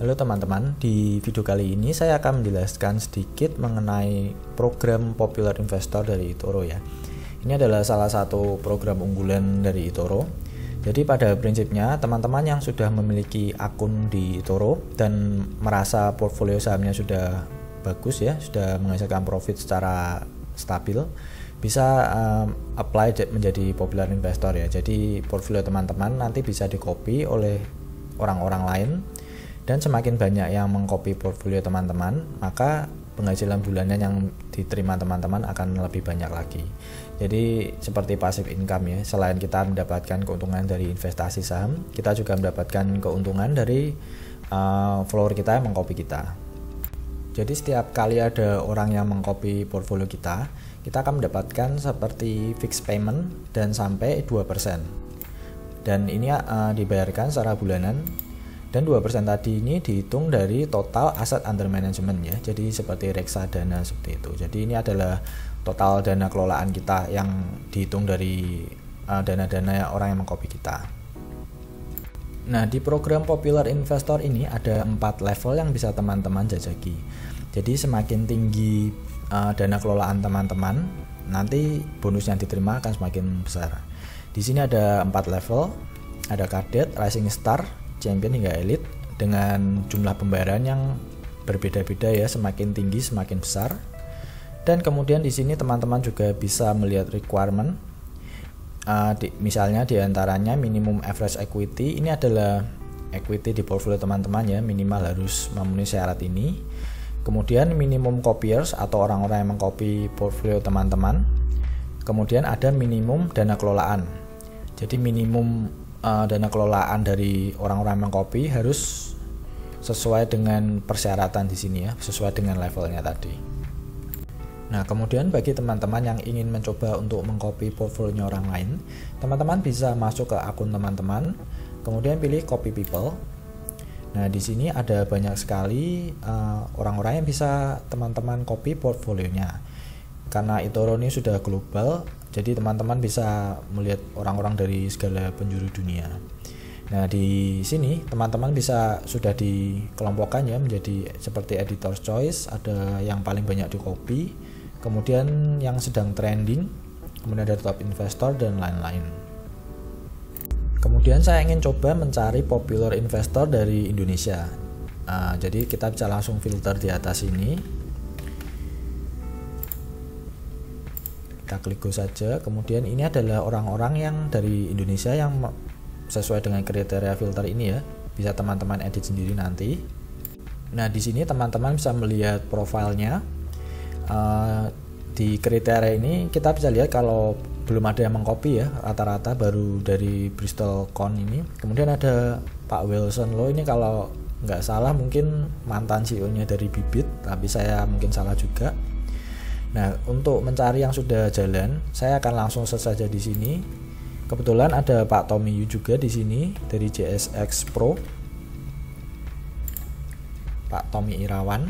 Halo teman-teman, di video kali ini saya akan menjelaskan sedikit mengenai program Popular Investor dari eToro ya. Ini adalah salah satu program unggulan dari eToro. Jadi pada prinsipnya teman-teman yang sudah memiliki akun di eToro dan merasa portfolio sahamnya sudah bagus ya, sudah menghasilkan profit secara stabil, bisa um, apply menjadi popular investor ya. Jadi portfolio teman-teman nanti bisa di copy oleh orang-orang lain dan semakin banyak yang mengcopy portfolio teman-teman, maka penghasilan bulanan yang diterima teman-teman akan lebih banyak lagi. Jadi seperti passive income ya, selain kita mendapatkan keuntungan dari investasi saham, kita juga mendapatkan keuntungan dari uh, follower kita yang mengcopy kita. Jadi setiap kali ada orang yang mengcopy portfolio kita, kita akan mendapatkan seperti fixed payment dan sampai 2%. Dan ini uh, dibayarkan secara bulanan dan 2% tadi ini dihitung dari total aset under management ya. Jadi seperti reksadana seperti itu. Jadi ini adalah total dana kelolaan kita yang dihitung dari uh, dana-dana uh, orang yang mengcopy kita. Nah, di program Popular Investor ini ada empat level yang bisa teman-teman jajaki. Jadi semakin tinggi uh, dana kelolaan teman-teman, nanti bonus yang diterima akan semakin besar. Di sini ada empat level, ada kadet, rising star, champion hingga elite dengan jumlah pembayaran yang berbeda-beda ya, semakin tinggi semakin besar. Dan kemudian di sini teman-teman juga bisa melihat requirement. Uh, di, misalnya di antaranya minimum average equity ini adalah equity di portfolio teman-teman ya minimal harus memenuhi syarat ini. Kemudian minimum copiers atau orang-orang yang mengcopy portfolio teman-teman. Kemudian ada minimum dana kelolaan. Jadi minimum uh, dana kelolaan dari orang-orang mengcopy harus sesuai dengan persyaratan di sini ya, sesuai dengan levelnya tadi. Nah, kemudian bagi teman-teman yang ingin mencoba untuk mengcopy portfolio orang lain, teman-teman bisa masuk ke akun teman-teman, kemudian pilih copy people. Nah, di sini ada banyak sekali eh, orang-orang uh, yang bisa teman-teman copy portfolionya. Karena eToro ini sudah global, jadi teman-teman bisa melihat orang-orang dari segala penjuru dunia. Nah, di sini teman-teman bisa sudah dikelompokkan ya menjadi seperti editor's choice, ada yang paling banyak di copy, kemudian yang sedang trending, kemudian ada top investor dan lain-lain. Kemudian saya ingin coba mencari popular investor dari Indonesia. Nah, jadi kita bisa langsung filter di atas ini kita klik go saja. Kemudian ini adalah orang-orang yang dari Indonesia yang sesuai dengan kriteria filter ini ya. Bisa teman-teman edit sendiri nanti. Nah di sini teman-teman bisa melihat profilnya. Uh, di kriteria ini kita bisa lihat kalau belum ada yang mengcopy ya rata-rata baru dari Bristol Con ini. Kemudian ada Pak Wilson. Lo ini kalau nggak salah mungkin mantan CEO nya dari Bibit tapi saya mungkin salah juga Nah, untuk mencari yang sudah jalan, saya akan langsung search saja di sini. Kebetulan ada Pak Tommy Yu juga di sini dari JSX Pro. Pak Tommy Irawan.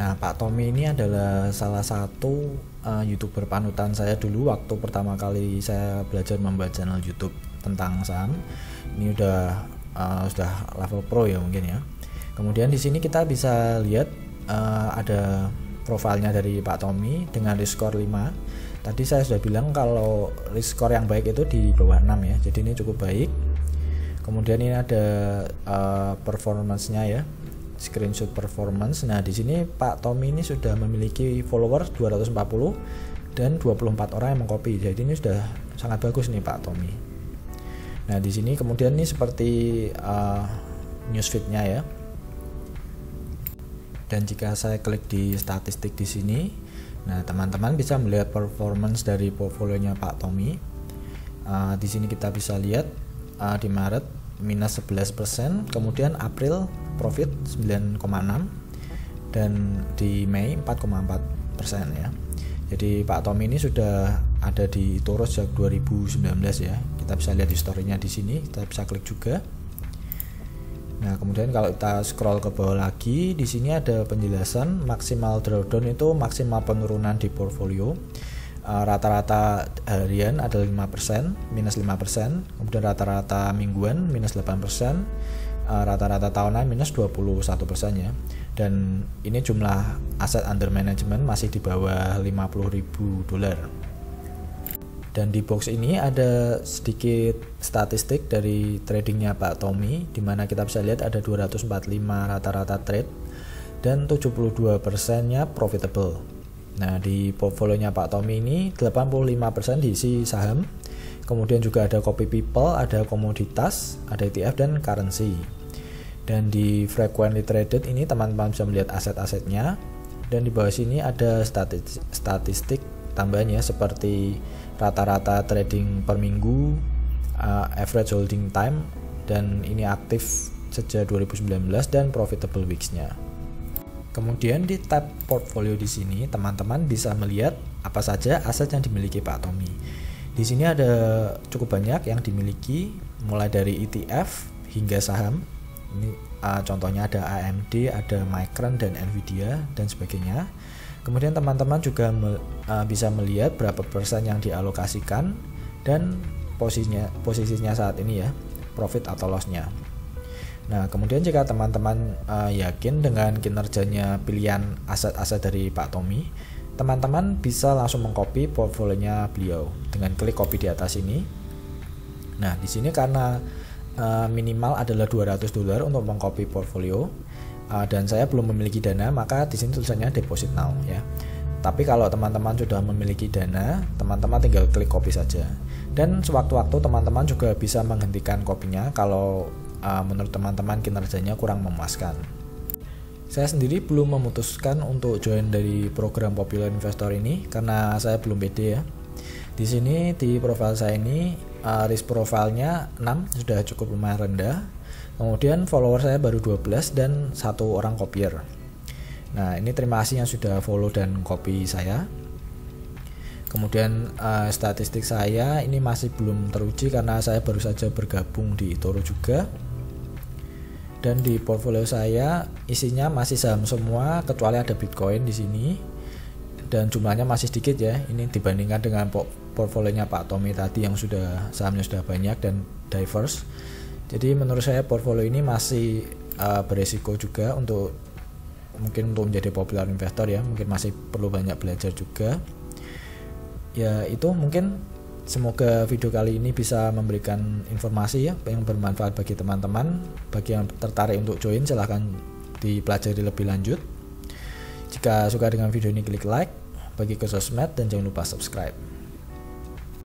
Nah, Pak Tommy ini adalah salah satu uh, YouTuber panutan saya dulu waktu pertama kali saya belajar membuat channel YouTube tentang saham. Ini udah uh, sudah level pro ya mungkin ya. Kemudian di sini kita bisa lihat uh, ada profilnya dari Pak Tommy dengan risk score 5 tadi saya sudah bilang kalau risk score yang baik itu di bawah 6 ya. Jadi ini cukup baik. Kemudian ini ada uh, performance-nya ya. Screenshot performance. Nah di sini Pak Tommy ini sudah memiliki follower 240 dan 24 orang yang mengcopy. Jadi ini sudah sangat bagus nih Pak Tommy. Nah di sini kemudian ini seperti uh, newsfeednya ya dan jika saya klik di statistik di sini nah teman-teman bisa melihat performance dari portfolionya Pak Tommy. Uh, di sini kita bisa lihat uh, di Maret minus 11% kemudian April profit 9,6 dan di Mei 4,4% ya. Jadi Pak Tommy ini sudah ada di Toro sejak 2019 ya. Kita bisa lihat historinya di sini kita bisa klik juga Nah, kemudian kalau kita scroll ke bawah lagi, di sini ada penjelasan maksimal drawdown itu maksimal penurunan di portfolio. Eh, rata-rata harian ada 5%, minus 5%, kemudian rata-rata mingguan minus 8%, uh, rata-rata tahunan minus 21% ya. Dan ini jumlah aset under management masih di bawah 50.000 dolar dan di box ini ada sedikit statistik dari tradingnya Pak Tommy di mana kita bisa lihat ada 245 rata-rata trade dan 72 persennya profitable. Nah di portfolionya Pak Tommy ini 85% diisi saham kemudian juga ada copy people ada komoditas ada ETF dan currency. Dan di frequently traded ini teman-teman bisa melihat aset-asetnya. Dan di bawah sini ada statistik, tambahannya seperti rata-rata trading per minggu, uh, average holding time, dan ini aktif sejak 2019 dan profitable weeks-nya. Kemudian di tab portfolio di sini teman-teman bisa melihat apa saja aset yang dimiliki Pak Tommy. Di sini ada cukup banyak yang dimiliki mulai dari ETF hingga saham. Ini uh, contohnya ada AMD, ada Micron dan Nvidia dan sebagainya. Kemudian teman-teman juga me, uh, bisa melihat berapa persen yang dialokasikan dan posisinya posisinya saat ini ya, profit atau lossnya. Nah, kemudian jika teman-teman uh, yakin dengan kinerjanya pilihan aset-aset dari Pak Tommy, teman-teman bisa langsung mengcopy portfolionya beliau dengan klik copy di atas ini. Nah, di sini karena uh, minimal adalah 200 dolar untuk mengcopy portfolio, uh, dan saya belum memiliki dana maka di sini tulisannya deposit now ya. Tapi kalau teman-teman sudah memiliki dana teman-teman tinggal klik copy saja. Dan sewaktu-waktu teman-teman juga bisa menghentikan kopinya kalau uh, menurut teman-teman kinerjanya kurang memuaskan. Saya sendiri belum memutuskan untuk join dari program Popular Investor ini karena saya belum pede ya. Di sini di profil saya ini uh, risk profilnya 6 sudah cukup lumayan rendah Kemudian follower saya baru 12 dan satu orang kopier. Nah, ini terima kasih yang sudah follow dan copy saya. Kemudian uh, statistik saya ini masih belum teruji karena saya baru saja bergabung di Toro juga. Dan di portfolio saya isinya masih saham semua kecuali ada Bitcoin di sini. Dan jumlahnya masih sedikit ya. Ini dibandingkan dengan portfolionya Pak Tommy tadi yang sudah sahamnya sudah banyak dan diverse. Jadi menurut saya portfolio ini masih uh, beresiko juga untuk mungkin untuk menjadi popular investor ya, mungkin masih perlu banyak belajar juga. Ya itu mungkin semoga video kali ini bisa memberikan informasi ya yang bermanfaat bagi teman-teman. Bagi yang tertarik untuk join silahkan dipelajari lebih lanjut. Jika suka dengan video ini klik like, bagi ke sosmed dan jangan lupa subscribe.